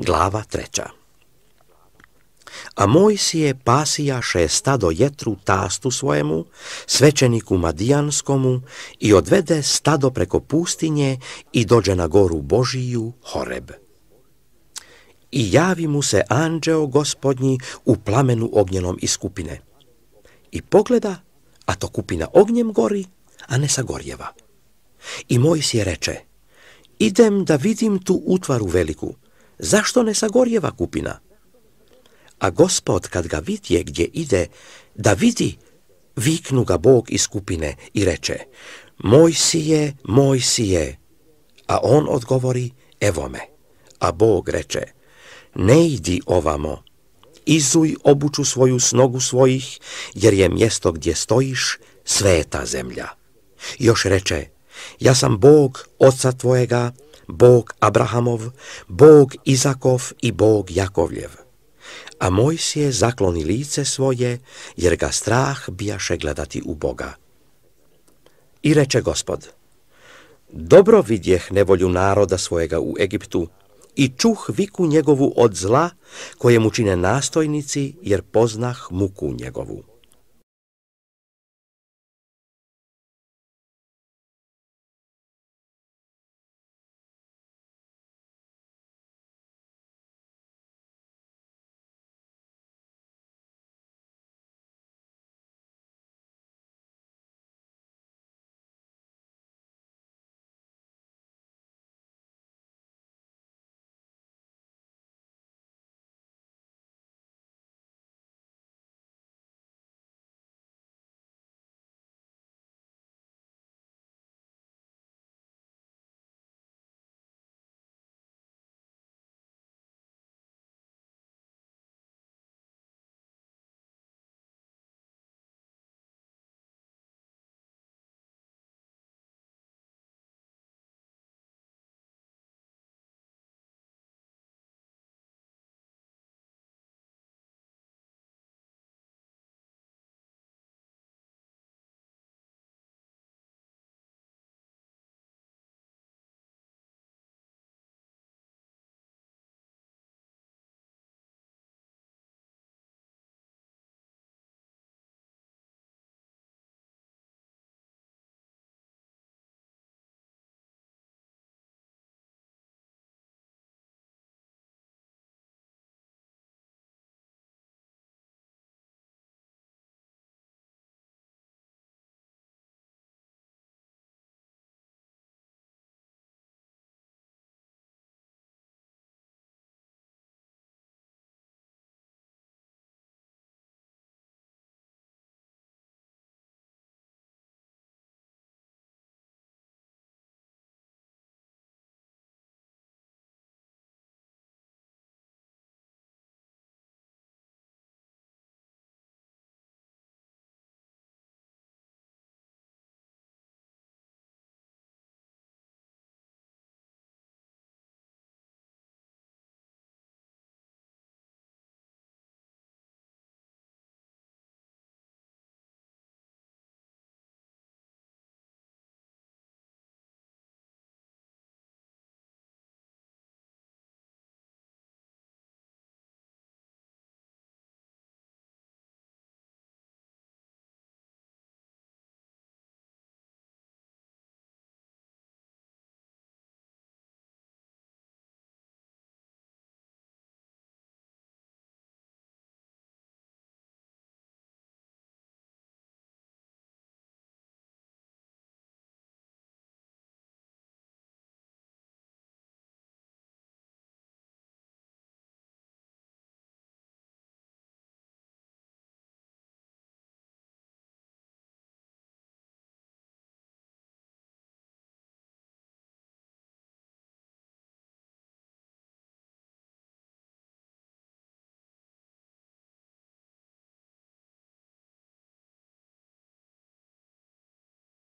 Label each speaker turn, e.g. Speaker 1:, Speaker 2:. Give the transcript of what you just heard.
Speaker 1: Glava treća. A Mojsije pasijaše stado jetru tastu svojemu, svećeniku Madijanskomu, i odvede stado preko pustinje i dođe na goru Božiju, Horeb. I javi mu se anđeo gospodnji u plamenu ognjenom iz kupine. I pogleda, a to kupina ognjem gori, a ne sagorjeva. I Mojsije reče, idem da vidim tu utvaru veliku, zašto ne sagorjeva kupina? A gospod kad ga vidje gdje ide, da vidi, viknu ga Bog iz skupine i reče, moj si je, moj si je. A on odgovori, evo me. A Bog reče, ne idi ovamo, izuj obuču svoju snogu svojih, jer je mjesto gdje stojiš sveta zemlja. Još reče, ja sam Bog oca tvojega, Bog Abrahamov, Bog Izakov i Bog Jakovljev. A Mojsije zakloni lice svoje, jer ga strah bijaše gledati u Boga. I reče gospod, dobro vidjeh nevolju naroda svojega u Egiptu i čuh viku njegovu od zla, koje mu čine nastojnici, jer poznah muku njegovu.